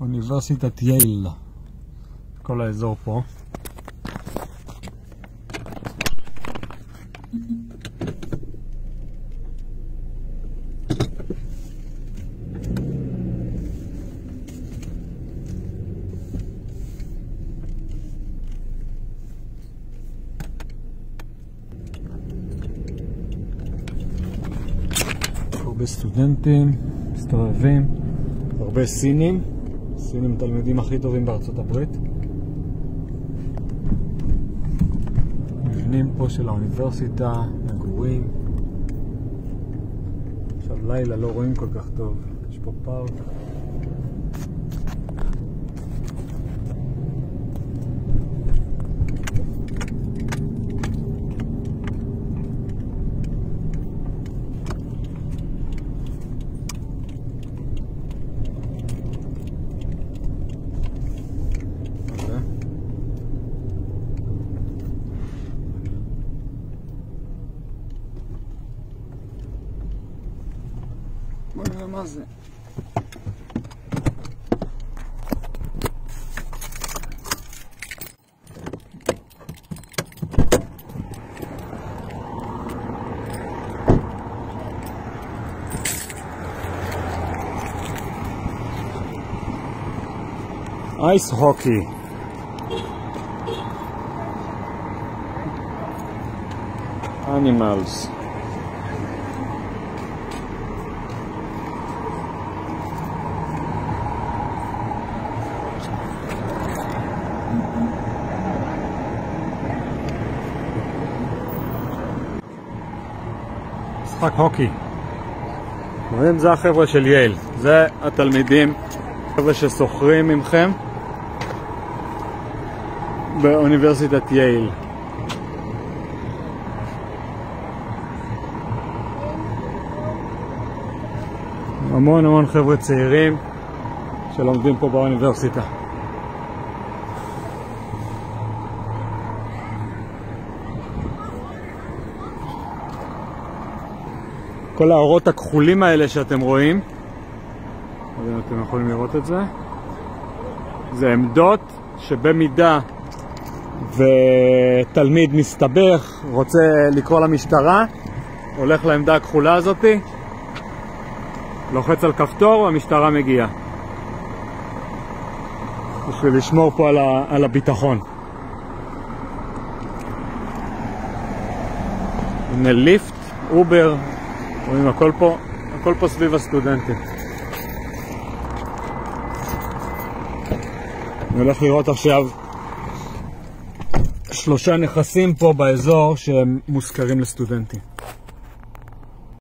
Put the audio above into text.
אוניברסיטת יייל, כל האזור פה. הרבה סטודנטים, מסתובבים, הרבה סינים, סינים התלמידים הכי טובים בארצות הברית. מבנים פה של האוניברסיטה, מגורים. עכשיו לילה לא רואים כל כך טוב, יש פה פארק. Buyurulmazdı. Ice hockey. Animals. משחק הוקי. רואים? זה החבר'ה של יייל. זה התלמידים, חבר'ה ששוכרים ממכם באוניברסיטת יייל. המון המון חבר'ה צעירים שלומדים פה באוניברסיטה. כל האורות הכחולים האלה שאתם רואים, לא יודע אם אתם יכולים לראות את זה, זה עמדות שבמידה ותלמיד מסתבך, רוצה לקרוא למשטרה, הולך לעמדה הכחולה הזאתי, לוחץ על כפתור והמשטרה מגיעה. בשביל לשמור פה על, ה, על הביטחון. הנה ליפט, אובר, רואים הכל פה, הכל פה סביב הסטודנטים. אני הולך לראות עכשיו שלושה נכסים פה באזור שהם מושכרים לסטודנטים.